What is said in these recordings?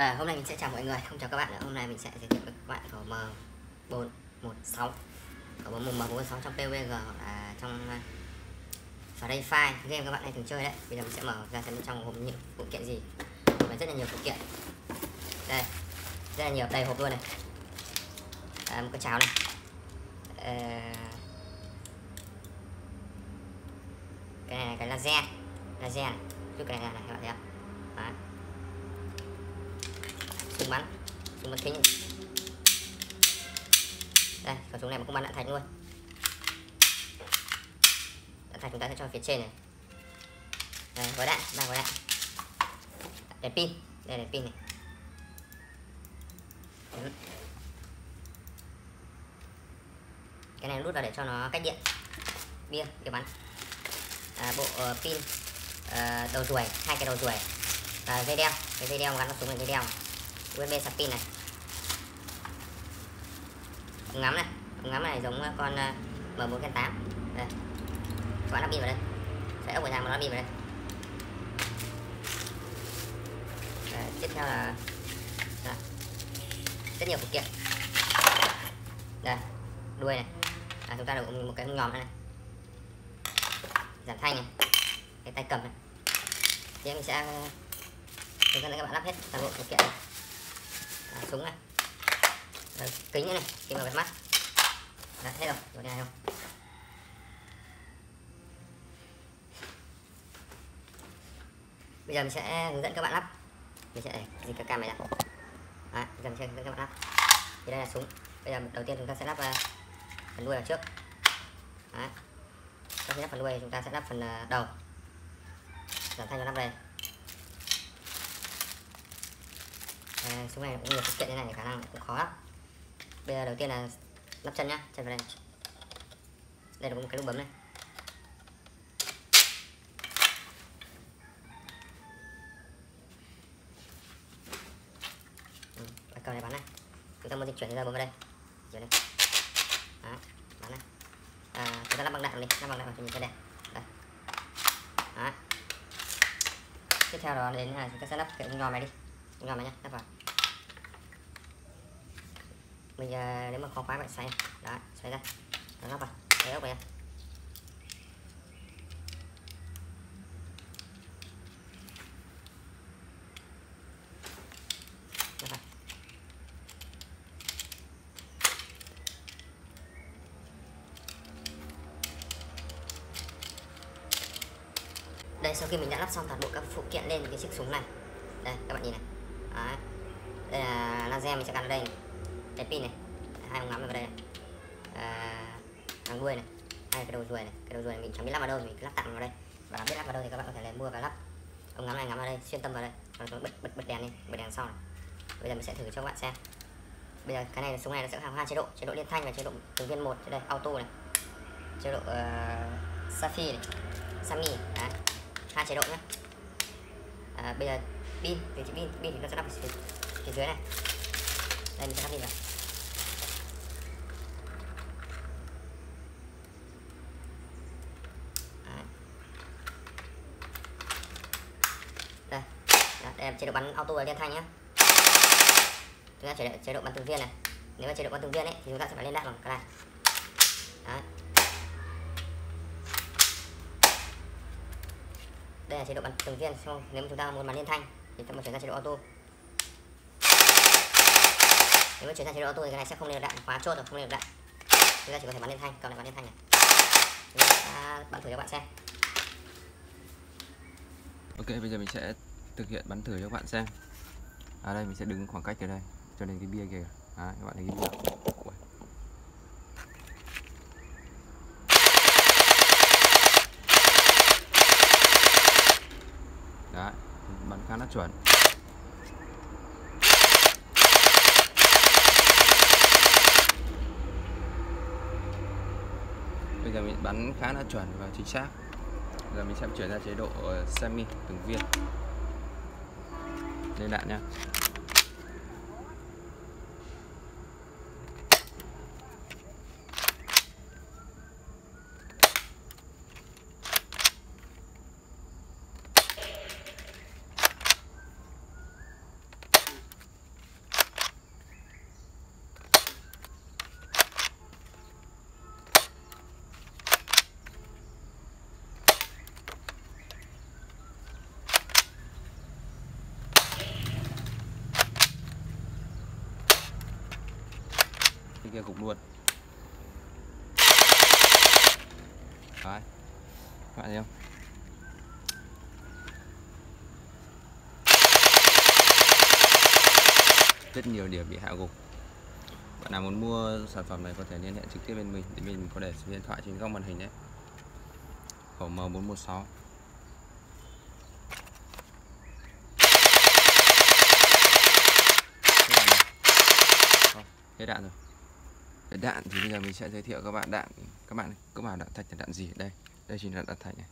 À, hôm nay mình sẽ chào mọi người, không chào các bạn nữa. Hôm nay mình sẽ giới thiệu với các bạn khẩu M416 khẩu M416 trong PUBG hoặc là trong ờ, Free Fire game các bạn hay thường chơi đấy. Bây giờ mình sẽ mở ra xem bên trong hộp những phụ kiện gì. Và rất là nhiều phụ kiện. Đây, rất là nhiều đầy hộp luôn này. À, một cái cháo này. À, cái này là cái laser, laser này. Chút cái này này các bạn thấy không? Đấy súng bắn. Súng bắn thính đây khẩu súng này mà không bắn đạn thạch luôn. Đạn thạch chúng ta sẽ cho phía trên này. Đây gói đạn ba gói đạn. Đèn pin đây đèn pin này. Cái này nút vào để cho nó cách điện. Bia để bắn. À, bộ uh, pin uh, đầu ruồi hai cái đầu ruồi. Và dây đeo cái dây đeo gắn vào súng này dây đeo. USB sạc pin này. Ống ngắm này ống ngắm này giống à, con à, M408 đây. Các bạn lắp pin vào đây. Sẽ ốc vào nhà mà nó pin vào đây. Đây, tiếp theo là đây. rất nhiều phụ kiện. Đây đuôi này. À, chúng ta được một cái nhòm này, này. Giảm thanh này. Cái tay cầm này. Thì mình sẽ hướng dẫn các bạn lắp hết toàn bộ phụ kiện này à, súng này. À, kính này, kính vào mắt. Đấy, hết rồi rồi này không? Bây giờ mình sẽ hướng dẫn các bạn lắp. Mình sẽ dịch cái cam này ra Đấy, bây giờ mình sẽ hướng dẫn các bạn lắp. Thì đây là súng. Bây giờ đầu tiên chúng ta sẽ lắp uh, phần đuôi vào trước. Đấy. sau khi lắp phần đuôi chúng ta sẽ lắp phần uh, đầu. Giảm thanh cho lắp đây. À, súng này cũng nhiều phụ kiện như này khả năng cũng khó lắm. Bây giờ đầu tiên là lắp chân nhá chân vào đây. Đây là một cái nút bấm này. Ừ, cầu này bắn này. Chúng ta muốn di chuyển ra bấm vào đây. Chuyển đây Đó, bắn này. À, chúng ta lắp bằng đạn đi lắp bằng đạn vào cho mình cái đẹp đây. Đó. tiếp theo đó đến là chúng ta sẽ lắp cái nhòm này đi nhòm này nhé lắp vào mình uh, nếu mà khó quá bạn xoay đó xoay ra nó lắp vào lấy ốc vào đây sau khi mình đã lắp xong toàn bộ các phụ kiện lên cái chiếc súng này. Đây các bạn nhìn này. Đấy. đây là laser mình sẽ gắn ở đây này. Cái pin này. Hai ống ngắm vào đây này. À, thằng đuôi này. Hai cái đầu ruồi này. Cái đầu ruồi này mình chẳng biết lắp vào đâu mình cứ lắp tạm vào đây. Và biết lắp vào đâu thì các bạn có thể lấy mua và lắp. Ống ngắm này ngắm vào đây xuyên tâm vào đây. Còn bật bật bật đèn đi bật đèn sau này. Bây giờ mình sẽ thử cho các bạn xem. Bây giờ cái này súng này nó sẽ có hai chế độ chế độ liên thanh và chế độ từng viên một. Đây auto này. Chế độ uh, safi này. Sami đấy. Hai chế độ nhé à, ờ, bây giờ pin vị trí pin pin thì nó sẽ lắp phía, phía dưới này. Đây mình sẽ lắp pin vào. Đây đây là chế độ bắn auto và liên thanh nhé chúng ta chế độ, chế độ bắn từng viên này. Nếu mà chế độ bắn từng viên ấy thì chúng ta sẽ phải lên đạn bằng cái này. Đấy. đây là chế độ bắn từng viên xong nếu mà chúng ta muốn bắn liên thanh thì chúng ta chuyển sang chế độ auto. Nếu mà chuyển sang chế độ auto thì cái này sẽ không lên được đạn khóa chốt rồi không lên được đạn. Chúng ta chỉ có thể bắn liên thanh còn này bắn liên thanh này. Chúng ta bắn thử cho bạn xem. Ok bây giờ mình sẽ thực hiện bắn thử cho các bạn xem. À đây mình sẽ đứng khoảng cách ở đây cho đến cái bia kìa. À, các bạn thấy cái bia Ui. Đấy, bắn khá là chuẩn. Bây giờ mình bắn khá là chuẩn và chính xác. Giờ mình sẽ chuyển ra chế độ ờ, semi từng viên. Lên đạn nhé cái kia gục luôn. Đấy. Các bạn thấy không? Rất nhiều điểm bị hạ gục. Bạn nào muốn mua sản phẩm này có thể liên hệ trực tiếp bên mình để mình có để số điện thoại trên góc màn hình đấy. Khẩu M416 hết đạn rồi đạn thì bây giờ mình sẽ giới thiệu các bạn đạn. Các bạn các bạn đạn thạch là đạn gì? Đây đây chính là đạn thạch này.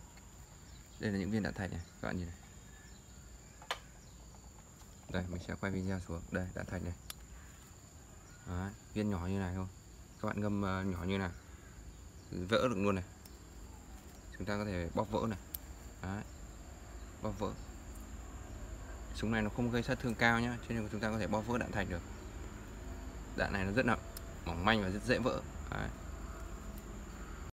Đây là những viên đạn thạch này. Các bạn nhìn này. Đây mình sẽ quay video xuống. Đây đạn thạch này. Đấy, viên nhỏ như này thôi. Các bạn ngâm uh, nhỏ như này. Vỡ được luôn này. Chúng ta có thể bóp vỡ này. Đấy, bóp vỡ. Súng này nó không gây sát thương cao nhá cho nên chúng ta có thể bóp vỡ đạn thạch được. Đạn này nó rất nặng mỏng manh và rất dễ vỡ Đấy.